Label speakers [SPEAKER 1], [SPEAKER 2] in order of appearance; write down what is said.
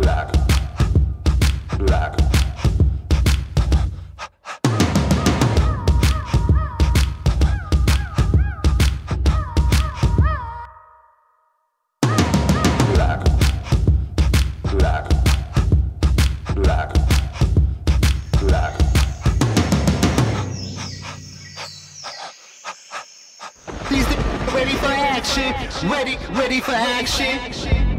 [SPEAKER 1] black. ready for action. Ready, ready for action.